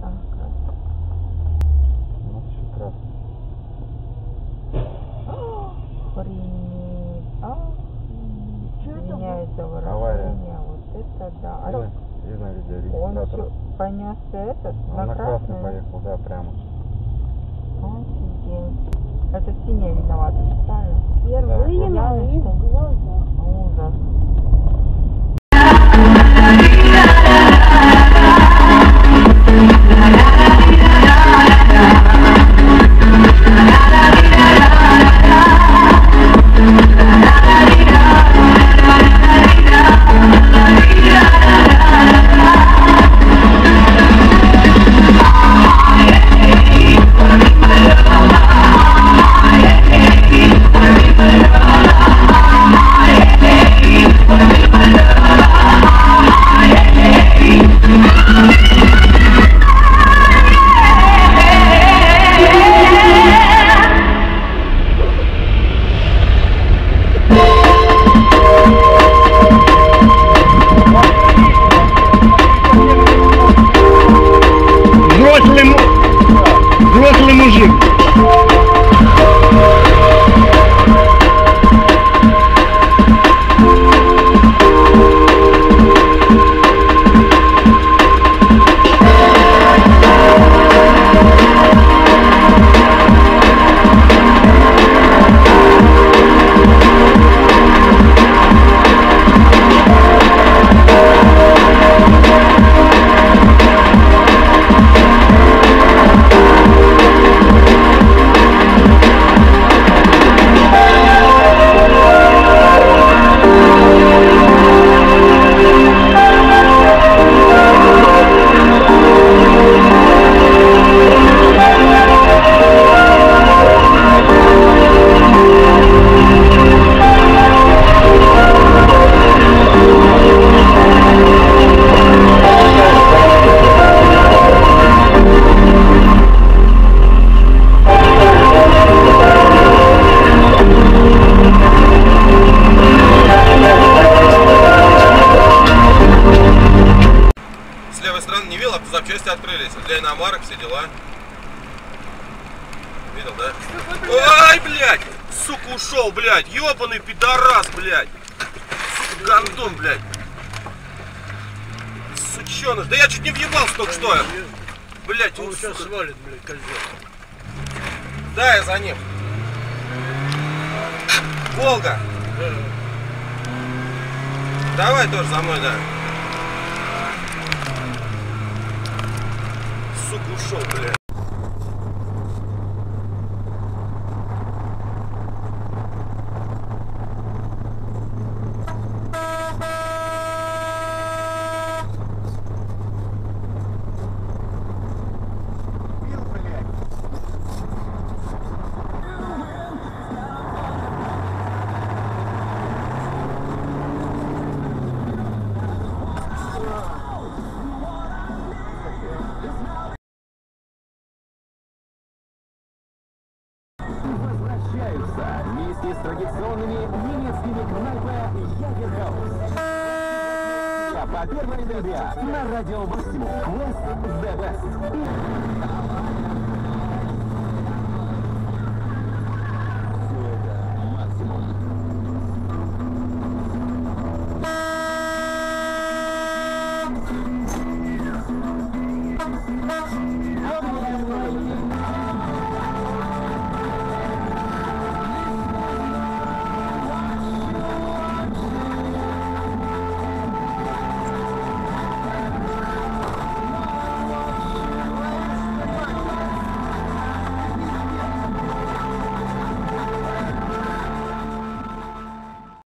там красный? Нас еще красный. Охренеть. Охренеть. Чё это Авария. выражение. Вот это да. А Видно, видно где он чё, понесся этот Он на на красный красный? поехал, да, прямо. Офигеть. Это синяя виновата? Впервые запчасти открылись. Для иномарок все дела. Видел, да? Ай, блядь! Сука, ушел, блядь! Ёбаный пидорас, блядь! Сука, гандон, блядь! Сучёныш! Да я чуть не въебался только что! Блядь, он сейчас свалит, блядь, козел. Да, я за ним. Волга! Давай тоже за мной, да. Сука, ушел, блядь. Возвращаются вместе с традиционными немецкими кнайпы Ягерхаус. По 1 ноября на радио Максимум Quest The Best.